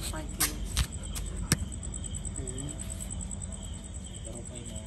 five years. Hmm. Pero kayo na.